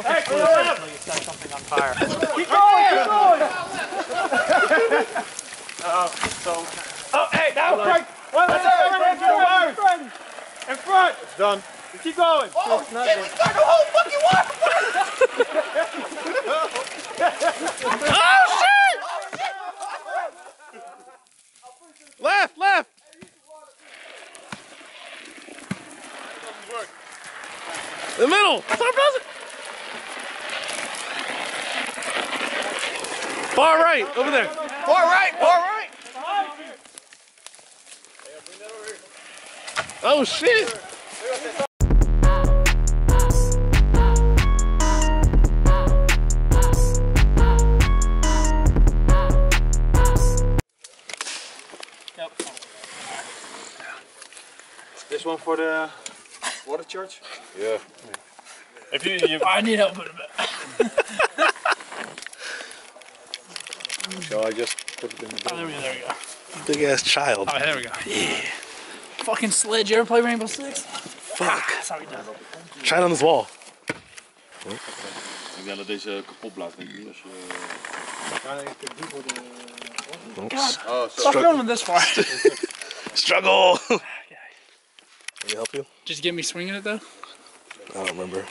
Hey, go left! You set something on fire. Keep going, keep going! Oh, so. Oh, hey, now, Frank! Wait, wait, wait, wait, wait, wait, In front! It's done. Keep going. Oh, shit, we start the whole fucking water! Oh shit! Left, left. The middle. Stop pressing. Far right, over there. Far right, far right! Oh shit. This one for the water charge? Yeah. If you, you I need help in a bit. Shall I just put it in the Oh, there we go, there we go. big ass child? Oh, there we go. Yeah. Fucking sledge. You ever play Rainbow Six? Fuck. That's how he does it. Try it on this wall. Ik denk dat deze kapot blijft, denk ik. Als je... Oops. Oh, Stop filming this far. Struggle. Can we help you? Just get me swinging it though. I don't remember.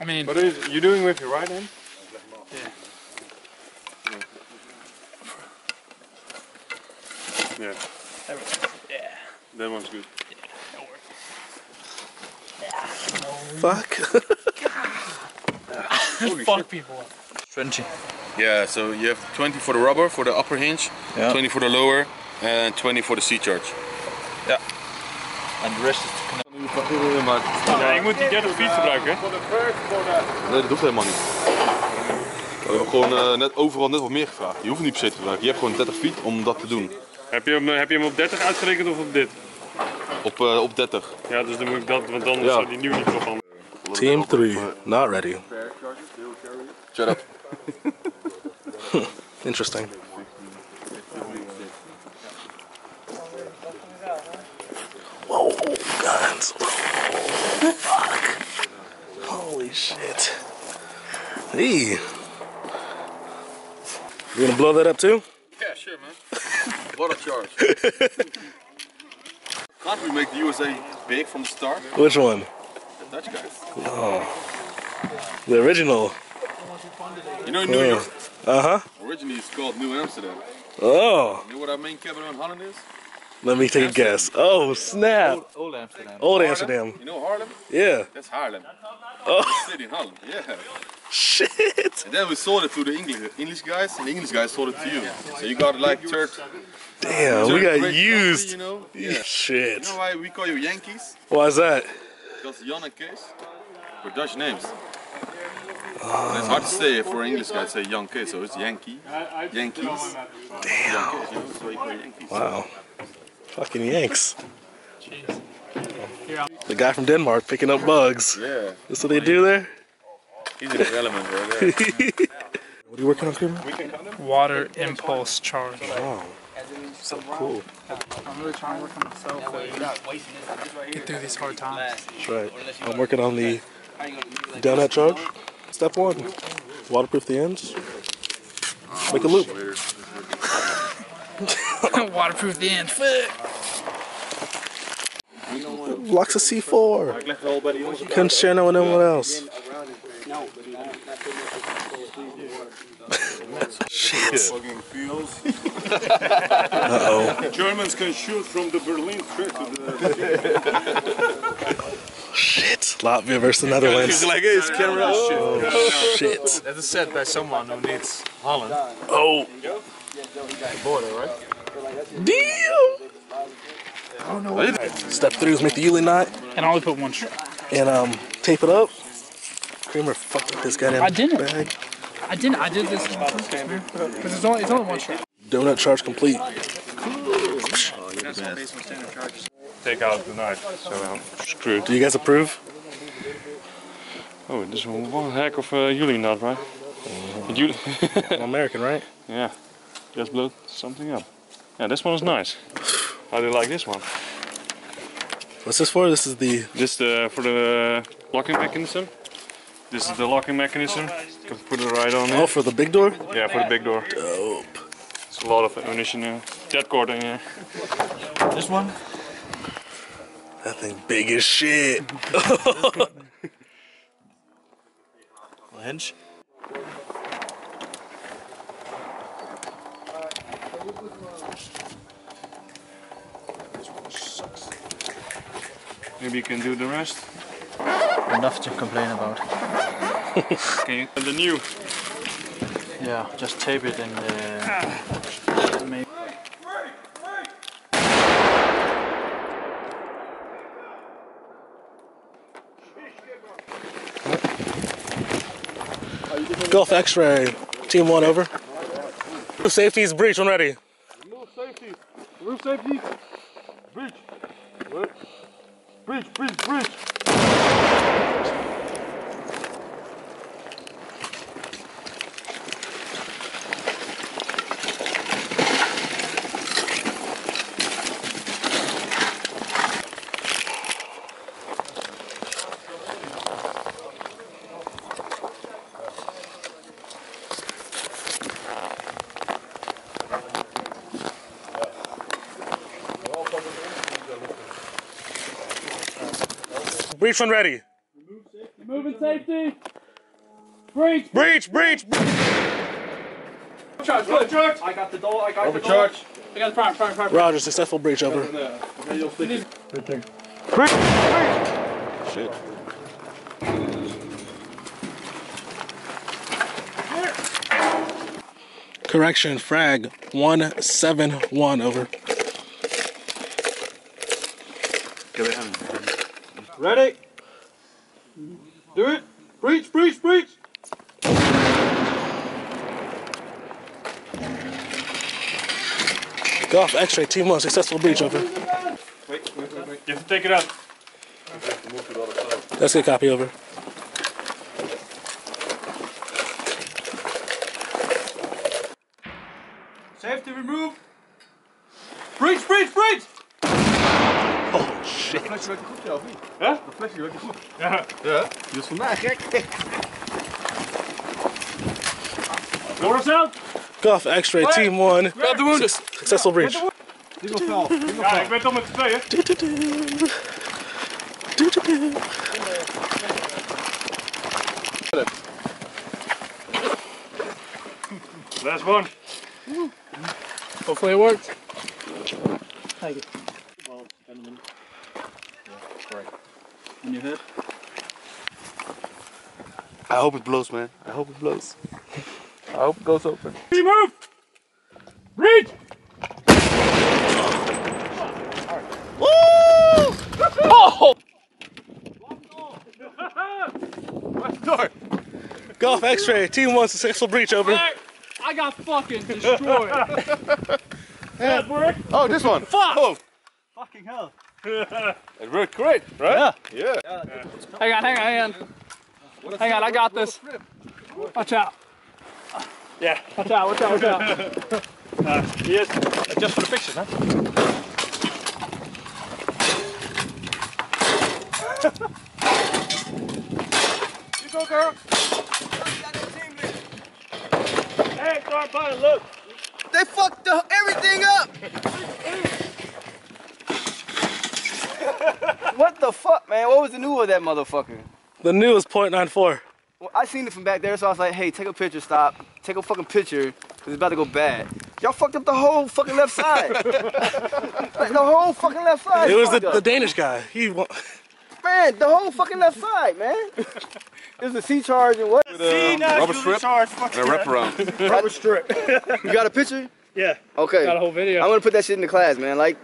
I mean, What are you, you doing with your right hand? Yeah, go. Yeah. that one's good. Fuck. Fuck people up. Yeah, so you have 20 for the rubber, for the upper hinge, Yeah. 20 for the lower, and 20 for the C-charge. En de rest is Ja, je moet die 30 feet gebruiken. Nee, dat hoeft helemaal niet. We hebben gewoon eh, net overal net wat meer gevraagd. Je hoeft niet per se te gebruiken. Je hebt gewoon 30 feet om dat te doen. Heb je, hem, heb je hem op 30 uitgerekend of op dit? Op, eh, op 30. Ja, dus dan moet ik dat, want dan Ja. zou die nieuw niet programma. Team three, not ready. Shut up. Interesting. Whoa, guns. Fuck. Holy shit. Hey. You gonna blow that up too? Yeah, sure, man. What a charge. Can't we make the USA big from the start? Which one? The Dutch guys. Oh. The original. You know New York? Uh huh. Originally it's called New Amsterdam. Oh, You know what our main capital in Holland is? let me take a guess. Oh, snap. Old Amsterdam. Old Amsterdam. You know Harlem? Yeah. That's Harlem. Oh, City in Holland. Yeah. Shit. And then we sold it to the English English guys, and the English guys sold it to you. So you got like third. Damn, we got used. country, you know? Yeah. You know why we call you Yankees? Why is that? Because Jan and Kees were Dutch names. And it's hard to say for an English guy to say Jan Kees, so it's Yankee, Yankees. Damn. Yankees, you know, so Yankees. Wow. Fucking Yanks. Jeez. The guy from Denmark picking up bugs. Yeah, That's what they do there? He's in his element right there. What are you working on, Kramer? Water impulse charge. Oh, so cool. I'm really trying to work on myself. to Get through these hard times. That's right. I'm working on the donut charge. Step one, waterproof the ends. Make a loop. Waterproof the end. Fuck. Blocks of C4. Couldn't share no with anyone else. Shit. Fucking feels. Uh-oh. Germans can shoot from the Berlin straight to the. Shit. Latvia versus the Netherlands. like, hey, it's camera. Oh, shit. Dat is said by someone who needs Holland. Oh. Border, right? Damn. Step three is make the Uli knot And I only put one strap. and um tape it up. Kramer fucked up his goddamn I didn't. bag. I didn't. I did this on purpose, man. Because it's only, it's only one strap. Donut charge complete. Take out the knife, so I'm screwed. Do you guys approve? Oh, this is one heck of a Uli knot, right? Did you? I'm American, right? yeah, just blow something up. Yeah, this one is nice. How do you like this one? What's this for? This is the This uh, for the locking mechanism. This is the locking mechanism. You can put it right on oh it. for the big door. Yeah, for the big door. Dope. It's a lot of ammunition. Uh, det cord in here. This one? That thing big as shit. A hinge? Maybe you can do the rest. Enough to complain about. Can you? And the new. Yeah, just tape it and uh, maybe. Golf X-ray. Team one over. Safety's breach when ready. Roof safety. Roof safety. Breach. What? Breach, breach, breach. Breach when ready. Moving safety. Breach. Breach, breach. Charge, good. Charge. I got the door. I got the door. Overcharge. I got the prime, prime, prime. Roger, successful breach over. Shit. Correction, frag 171 over. Ready? Do it. Breach, breach, breach. Golf X-ray, team one, successful breach over. Wait. You have to take it out. Let's get a copy over. Safety removed. Breach, breach, breach. Shit. Flesje werd goed, ja, of niet? Huh? De flesje werd goed. Ja. Ja. Die is vandaag gek. Doors out. Gulf X-ray, team one, Grab the wounded. successful breach. Die nog Ja, ik ben toch met z'n tweeën. Last one. Hopefully it worked. In your head. I hope it blows, man. I hope it blows. I hope it goes open. Team move. Reach. Oh! Golf X-ray, team one, successful breach over. I got fucking destroyed. That work? Oh, this one. Fuck. Oh, Fucking hell. It worked great, right? Yeah. Hang on, hang on, hang on. Hang on, I got this. Watch out. Yeah. Watch out, watch out, watch out. Uh, yes. Just for the picture, huh? You go, girl. Hey, start by look. They fucked the, everything up. what the fuck, man? What was the new of that motherfucker? The new is .94. Well, I seen it from back there, so I was like, hey, take a picture, stop. Take a fucking picture, because it's about to go bad. Y'all fucked up the whole fucking left side. like the whole fucking left side. It was the, the. Danish guy. He wa- Man, the whole fucking left side, man. There's a C charge and what? With uh, a rubber strip and a wraparound. Rubber strip. You got a picture? Yeah. Okay. Got a whole video. I'm gonna put that shit in the class, man. Like,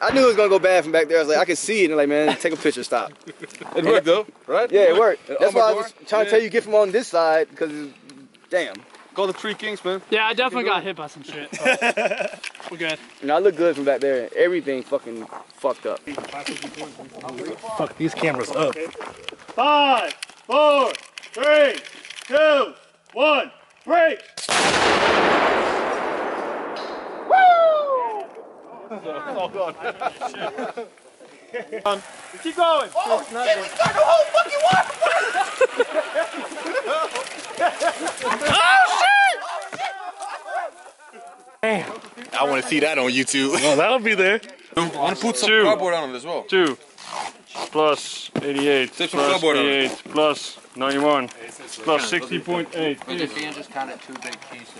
I knew it was gonna go bad from back there. I was like, I could see it, and like, man, take a picture, stop. It worked though, right? Yeah, it worked. And That's why I was trying to tell you get from on this side, because, damn. Call the three kings, man. Yeah, I definitely got hit by some shit. We're good. You know, I look good from back there. Everything fucking fucked up. fuck these cameras up. Five, four, three, two, one, break. Woo! oh god. Keep going. Oh shit, we started the whole fucking water oh, I want to see that on YouTube. Oh, that'll be there. I'm gonna put some Two. cardboard on it as well. 2 plus 88 Take some cardboard out of it. 88 plus 91 plus 60.8. But the fans just kind of two big pieces.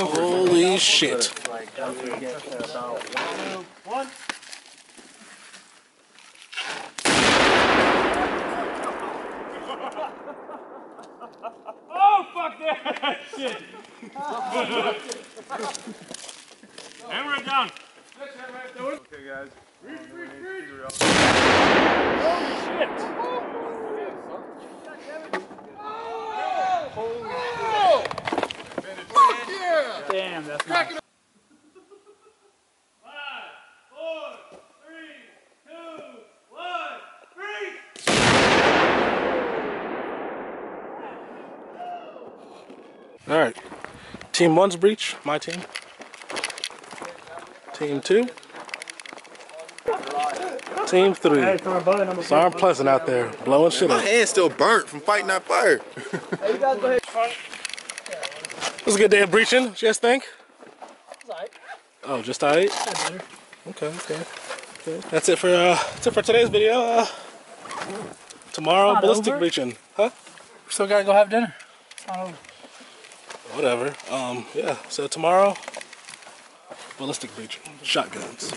Holy shit. Oh, fuck that shit. Hammer it down. Okay, guys. Damn, that's not. All right. Team one's breach, my team. Team two. Team three. Sorry, pleasant out there, blowing shit up. My hand's still burnt from fighting that fire. It was a good day of breaching. What you guys think? Oh, just alright. Okay, okay, okay. That's it for uh, that's it for today's video. Uh, tomorrow, ballistic over. breaching, huh? Still gotta go have dinner. It's not over. Whatever. Um, yeah. So tomorrow, ballistic breaching, shotguns.